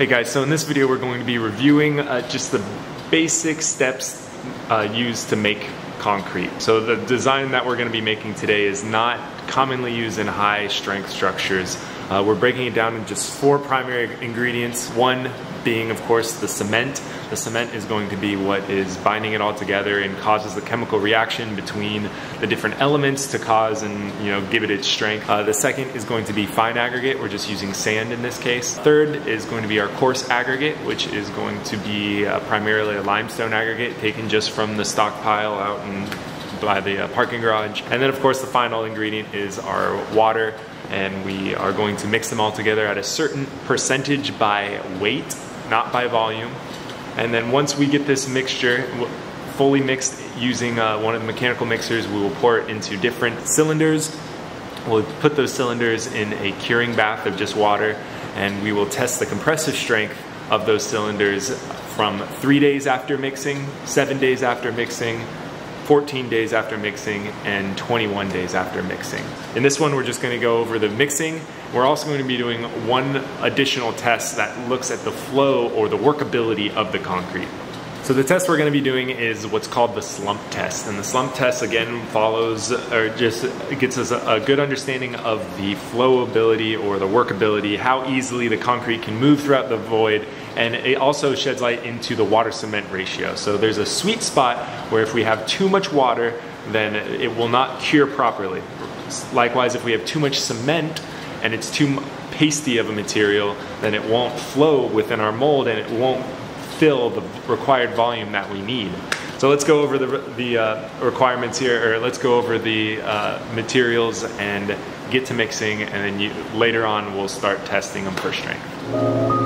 Hey guys, so in this video we're going to be reviewing uh, just the basic steps uh, used to make concrete. So the design that we're going to be making today is not commonly used in high strength structures. Uh, we're breaking it down in just four primary ingredients. One being of course the cement. The cement is going to be what is binding it all together and causes the chemical reaction between the different elements to cause and you know give it its strength. Uh, the second is going to be fine aggregate. We're just using sand in this case. Third is going to be our coarse aggregate, which is going to be uh, primarily a limestone aggregate taken just from the stockpile out in by the uh, parking garage. And then of course the final ingredient is our water and we are going to mix them all together at a certain percentage by weight, not by volume. And then once we get this mixture fully mixed using uh, one of the mechanical mixers, we will pour it into different cylinders. We'll put those cylinders in a curing bath of just water and we will test the compressive strength of those cylinders from three days after mixing, seven days after mixing, 14 days after mixing and 21 days after mixing. In this one, we're just gonna go over the mixing. We're also going to be doing one additional test that looks at the flow or the workability of the concrete. So the test we're going to be doing is what's called the slump test. And the slump test again follows or just gets us a, good understanding of the flowability or the workability, how easily the concrete can move throughout the void. And it also sheds light into the water cement ratio. So there's a sweet spot where if we have too much water, then it will not cure properly. Likewise, if we have too much cement and it's too pasty of a material, then it won't flow within our mold and it won't fill the required volume that we need. So let's go over the, the uh, requirements here, or let's go over the uh, materials and get to mixing, and then you, later on we'll start testing them for strength.